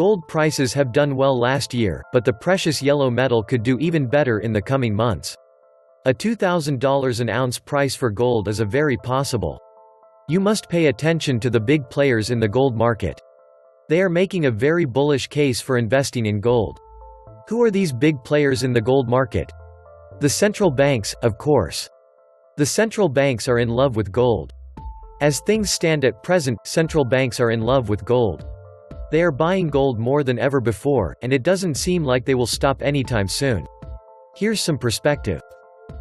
Gold prices have done well last year, but the precious yellow metal could do even better in the coming months. A $2,000 an ounce price for gold is a very possible. You must pay attention to the big players in the gold market. They are making a very bullish case for investing in gold. Who are these big players in the gold market? The central banks, of course. The central banks are in love with gold. As things stand at present, central banks are in love with gold. They are buying gold more than ever before, and it doesn't seem like they will stop anytime soon. Here's some perspective.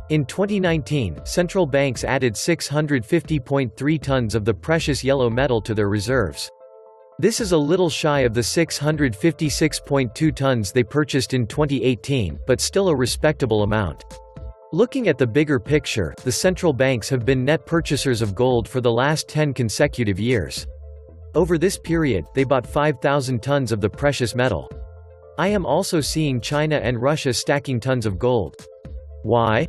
In 2019, central banks added 650.3 tons of the precious yellow metal to their reserves. This is a little shy of the 656.2 tons they purchased in 2018, but still a respectable amount. Looking at the bigger picture, the central banks have been net purchasers of gold for the last 10 consecutive years. Over this period, they bought 5,000 tons of the precious metal. I am also seeing China and Russia stacking tons of gold. Why?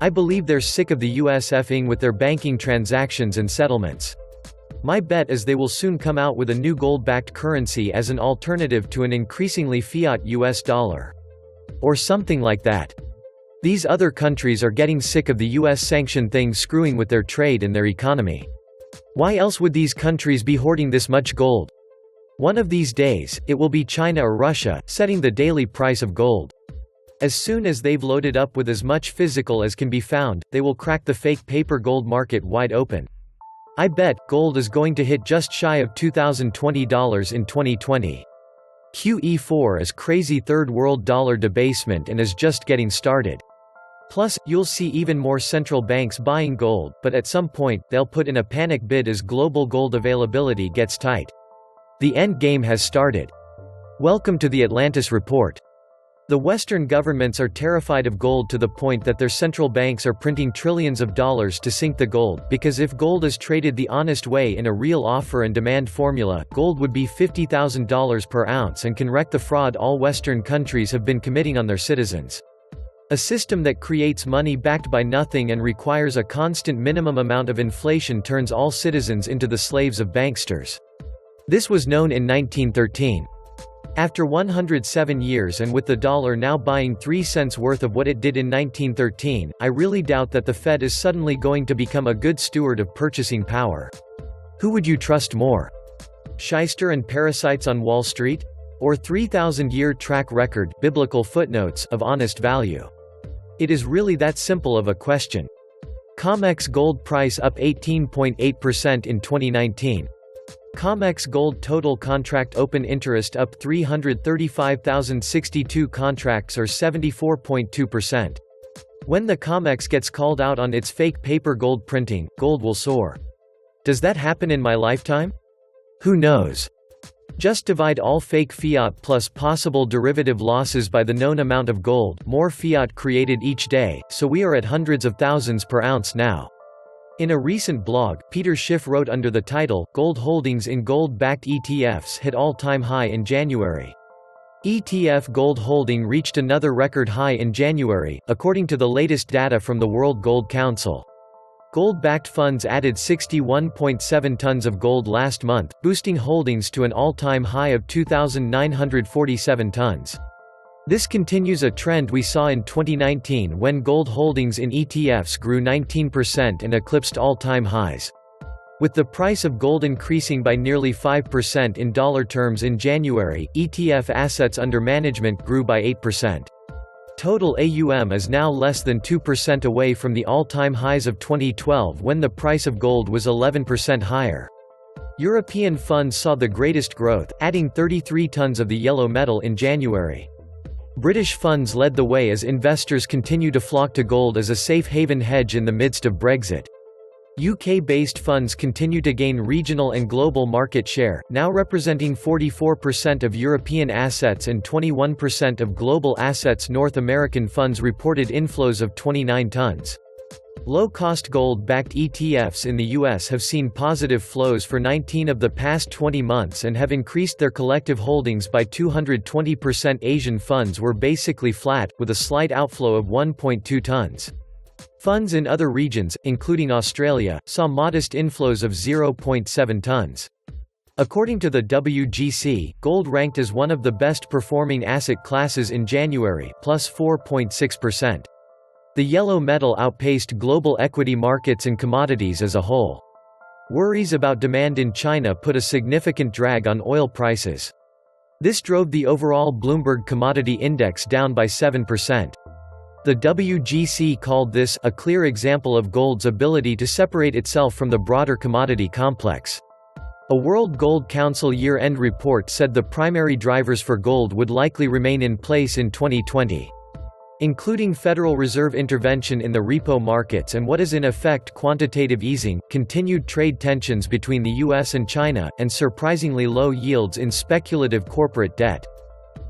I believe they're sick of the US effing with their banking transactions and settlements. My bet is they will soon come out with a new gold-backed currency as an alternative to an increasingly fiat US dollar. Or something like that. These other countries are getting sick of the US sanction thing screwing with their trade and their economy. Why else would these countries be hoarding this much gold? One of these days, it will be China or Russia, setting the daily price of gold. As soon as they've loaded up with as much physical as can be found, they will crack the fake paper gold market wide open. I bet, gold is going to hit just shy of $2,020 in 2020. QE4 is crazy third world dollar debasement and is just getting started. Plus, you'll see even more central banks buying gold, but at some point, they'll put in a panic bid as global gold availability gets tight. The end game has started. Welcome to the Atlantis Report. The Western governments are terrified of gold to the point that their central banks are printing trillions of dollars to sink the gold, because if gold is traded the honest way in a real offer and demand formula, gold would be $50,000 per ounce and can wreck the fraud all Western countries have been committing on their citizens. A system that creates money backed by nothing and requires a constant minimum amount of inflation turns all citizens into the slaves of banksters. This was known in 1913. After 107 years and with the dollar now buying 3 cents worth of what it did in 1913, I really doubt that the Fed is suddenly going to become a good steward of purchasing power. Who would you trust more? Shyster and parasites on Wall Street? Or 3,000-year track record biblical footnotes of honest value? It is really that simple of a question. COMEX gold price up 18.8% in 2019. COMEX Gold total contract open interest up 335,062 contracts or 74.2%. When the COMEX gets called out on its fake paper gold printing, gold will soar. Does that happen in my lifetime? Who knows? Just divide all fake fiat plus possible derivative losses by the known amount of gold, more fiat created each day, so we are at hundreds of thousands per ounce now. In a recent blog, Peter Schiff wrote under the title, Gold holdings in gold-backed ETFs hit all-time high in January. ETF gold holding reached another record high in January, according to the latest data from the World Gold Council. Gold-backed funds added 61.7 tons of gold last month, boosting holdings to an all-time high of 2,947 tons. This continues a trend we saw in 2019 when gold holdings in ETFs grew 19% and eclipsed all-time highs. With the price of gold increasing by nearly 5% in dollar terms in January, ETF assets under management grew by 8%. Total AUM is now less than 2% away from the all-time highs of 2012 when the price of gold was 11% higher. European funds saw the greatest growth, adding 33 tons of the yellow metal in January. British funds led the way as investors continue to flock to gold as a safe haven hedge in the midst of Brexit. UK-based funds continue to gain regional and global market share, now representing 44% of European assets and 21% of global assets North American funds reported inflows of 29 tons. Low-cost gold-backed ETFs in the U.S. have seen positive flows for 19 of the past 20 months and have increased their collective holdings by 220% Asian funds were basically flat, with a slight outflow of 1.2 tons. Funds in other regions, including Australia, saw modest inflows of 0.7 tons. According to the WGC, gold ranked as one of the best performing asset classes in January, plus 4.6%. The yellow metal outpaced global equity markets and commodities as a whole. Worries about demand in China put a significant drag on oil prices. This drove the overall Bloomberg Commodity Index down by 7%. The WGC called this a clear example of gold's ability to separate itself from the broader commodity complex. A World Gold Council year-end report said the primary drivers for gold would likely remain in place in 2020. Including Federal Reserve intervention in the repo markets and what is in effect quantitative easing, continued trade tensions between the US and China, and surprisingly low yields in speculative corporate debt.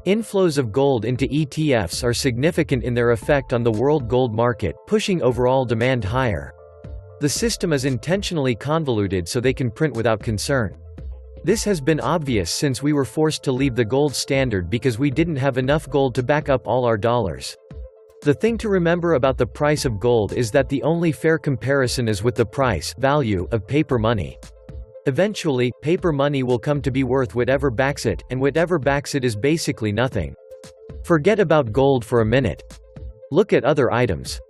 Inflows of gold into ETFs are significant in their effect on the world gold market, pushing overall demand higher. The system is intentionally convoluted so they can print without concern. This has been obvious since we were forced to leave the gold standard because we didn't have enough gold to back up all our dollars. The thing to remember about the price of gold is that the only fair comparison is with the price value of paper money. Eventually, paper money will come to be worth whatever backs it, and whatever backs it is basically nothing. Forget about gold for a minute. Look at other items.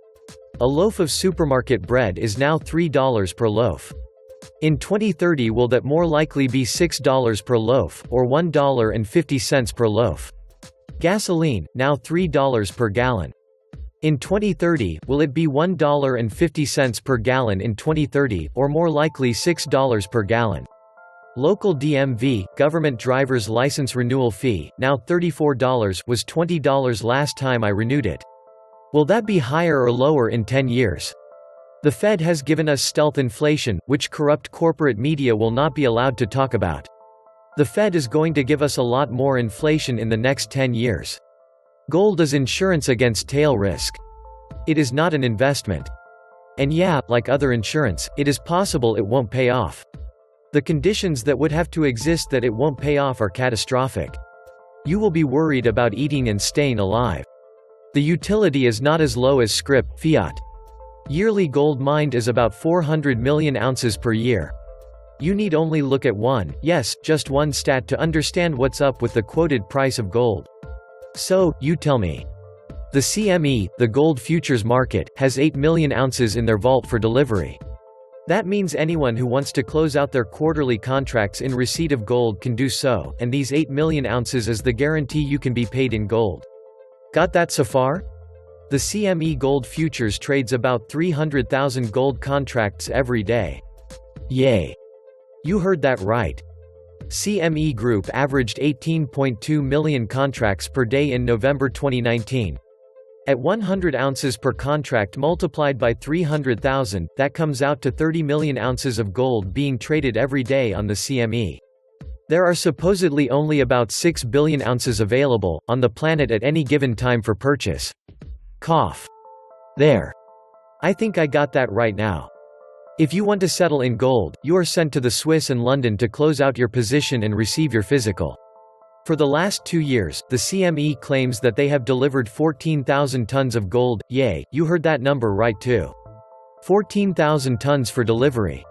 A loaf of supermarket bread is now $3 per loaf. In 2030 will that more likely be $6 per loaf, or $1.50 per loaf? Gasoline, now $3 per gallon. In 2030, will it be $1.50 per gallon in 2030, or more likely $6 per gallon? Local DMV, government driver's license renewal fee, now $34 was $20 last time I renewed it. Will that be higher or lower in 10 years? The Fed has given us stealth inflation, which corrupt corporate media will not be allowed to talk about. The Fed is going to give us a lot more inflation in the next 10 years. Gold is insurance against tail risk. It is not an investment. And yeah, like other insurance, it is possible it won't pay off. The conditions that would have to exist that it won't pay off are catastrophic. You will be worried about eating and staying alive. The utility is not as low as scrip, fiat. Yearly gold mined is about 400 million ounces per year. You need only look at one, yes, just one stat to understand what's up with the quoted price of gold. So, you tell me. The CME, the gold futures market, has 8 million ounces in their vault for delivery. That means anyone who wants to close out their quarterly contracts in receipt of gold can do so, and these 8 million ounces is the guarantee you can be paid in gold. Got that so far? The CME Gold Futures trades about 300,000 gold contracts every day. Yay! You heard that right. CME Group averaged 18.2 million contracts per day in November 2019. At 100 ounces per contract multiplied by 300,000, that comes out to 30 million ounces of gold being traded every day on the CME. There are supposedly only about 6 billion ounces available, on the planet at any given time for purchase. Cough. There. I think I got that right now. If you want to settle in gold, you are sent to the Swiss and London to close out your position and receive your physical. For the last two years, the CME claims that they have delivered 14,000 tons of gold, yay, you heard that number right too. 14,000 tons for delivery.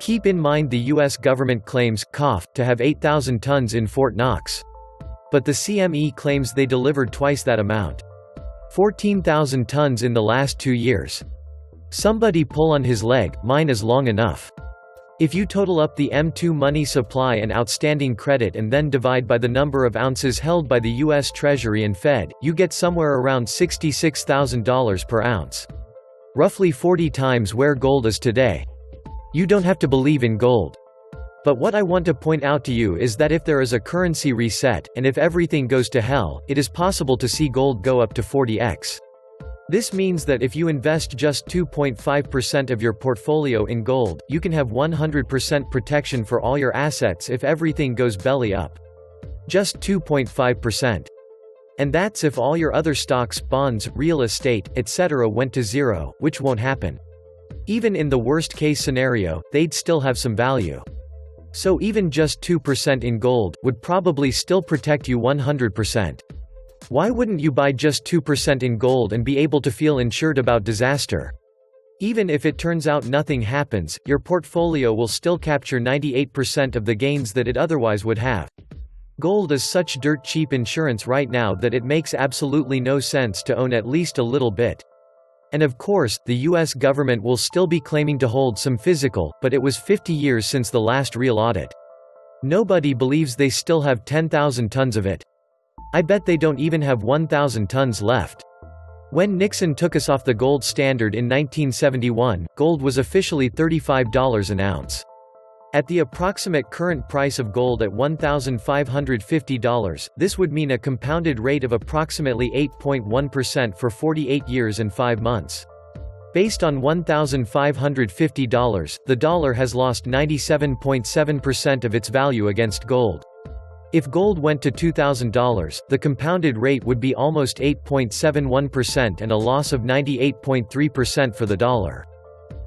Keep in mind the U.S. government claims, cough, to have 8,000 tons in Fort Knox. But the CME claims they delivered twice that amount. 14,000 tons in the last two years. Somebody pull on his leg, mine is long enough. If you total up the M2 money supply and outstanding credit and then divide by the number of ounces held by the U.S. Treasury and Fed, you get somewhere around $66,000 per ounce. Roughly 40 times where gold is today. You don't have to believe in gold. But what I want to point out to you is that if there is a currency reset, and if everything goes to hell, it is possible to see gold go up to 40x. This means that if you invest just 2.5% of your portfolio in gold, you can have 100% protection for all your assets if everything goes belly up. Just 2.5%. And that's if all your other stocks, bonds, real estate, etc. went to zero, which won't happen. Even in the worst-case scenario, they'd still have some value. So even just 2% in gold, would probably still protect you 100%. Why wouldn't you buy just 2% in gold and be able to feel insured about disaster? Even if it turns out nothing happens, your portfolio will still capture 98% of the gains that it otherwise would have. Gold is such dirt cheap insurance right now that it makes absolutely no sense to own at least a little bit. And of course, the US government will still be claiming to hold some physical, but it was 50 years since the last real audit. Nobody believes they still have 10,000 tons of it. I bet they don't even have 1,000 tons left. When Nixon took us off the gold standard in 1971, gold was officially $35 an ounce. At the approximate current price of gold at $1,550, this would mean a compounded rate of approximately 8.1% for 48 years and 5 months. Based on $1,550, the dollar has lost 97.7% of its value against gold. If gold went to $2,000, the compounded rate would be almost 8.71% and a loss of 98.3% for the dollar.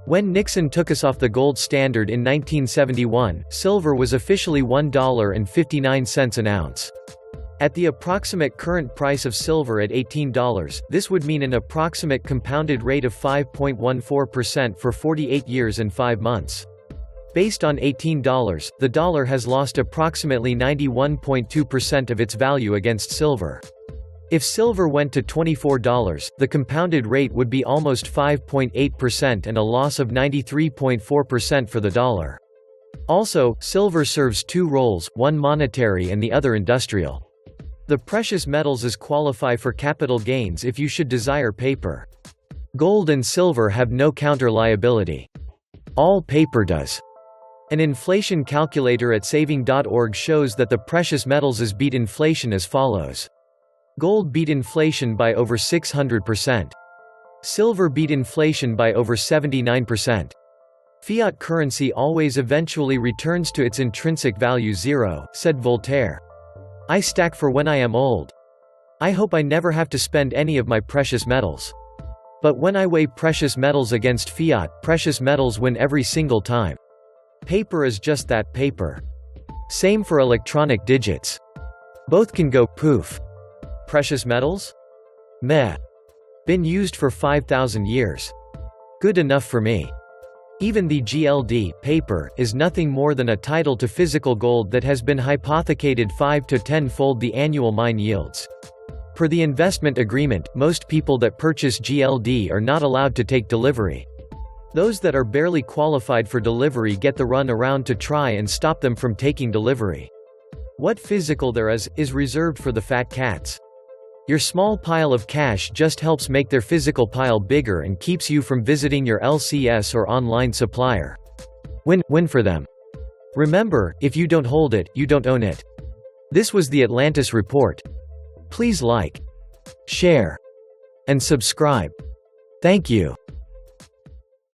When Nixon took us off the gold standard in 1971, silver was officially $1.59 an ounce. At the approximate current price of silver at $18, this would mean an approximate compounded rate of 5.14% for 48 years and 5 months. Based on $18, the dollar has lost approximately 91.2% of its value against silver. If silver went to $24, the compounded rate would be almost 5.8% and a loss of 93.4% for the dollar. Also, silver serves two roles, one monetary and the other industrial. The precious metals is qualify for capital gains if you should desire paper. Gold and silver have no counter liability. All paper does. An inflation calculator at saving.org shows that the precious metals is beat inflation as follows. Gold beat inflation by over 600%. Silver beat inflation by over 79%. Fiat currency always eventually returns to its intrinsic value zero, said Voltaire. I stack for when I am old. I hope I never have to spend any of my precious metals. But when I weigh precious metals against fiat, precious metals win every single time. Paper is just that, paper. Same for electronic digits. Both can go poof. Precious metals? Meh. Been used for 5,000 years. Good enough for me. Even the GLD, paper, is nothing more than a title to physical gold that has been hypothecated 5 to 10-fold the annual mine yields. Per the investment agreement, most people that purchase GLD are not allowed to take delivery. Those that are barely qualified for delivery get the run around to try and stop them from taking delivery. What physical there is, is reserved for the fat cats. Your small pile of cash just helps make their physical pile bigger and keeps you from visiting your LCS or online supplier. Win, win for them. Remember, if you don't hold it, you don't own it. This was the Atlantis Report. Please like, share, and subscribe. Thank you.